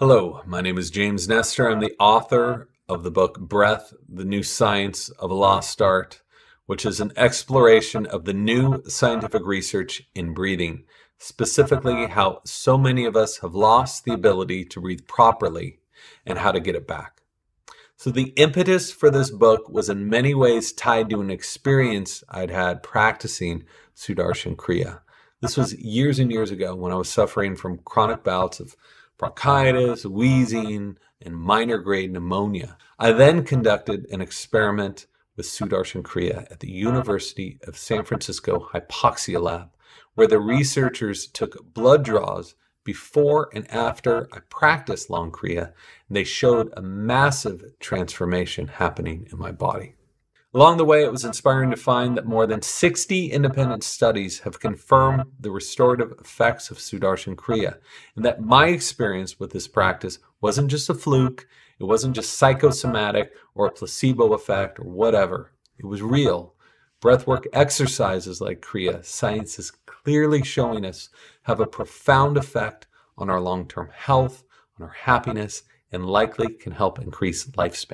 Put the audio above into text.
Hello, my name is James Nestor. I'm the author of the book Breath, The New Science of a Lost Art, which is an exploration of the new scientific research in breathing, specifically how so many of us have lost the ability to breathe properly and how to get it back. So, the impetus for this book was in many ways tied to an experience I'd had practicing Sudarshan Kriya. This was years and years ago when I was suffering from chronic bouts of bronchitis, wheezing, and minor grade pneumonia. I then conducted an experiment with Sudarshan Kriya at the University of San Francisco Hypoxia Lab, where the researchers took blood draws before and after I practiced Long Kriya, and they showed a massive transformation happening in my body. Along the way, it was inspiring to find that more than 60 independent studies have confirmed the restorative effects of Sudarshan Kriya, and that my experience with this practice wasn't just a fluke, it wasn't just psychosomatic or a placebo effect or whatever. It was real. Breathwork exercises like Kriya, science is clearly showing us have a profound effect on our long term health, on our happiness, and likely can help increase lifespan.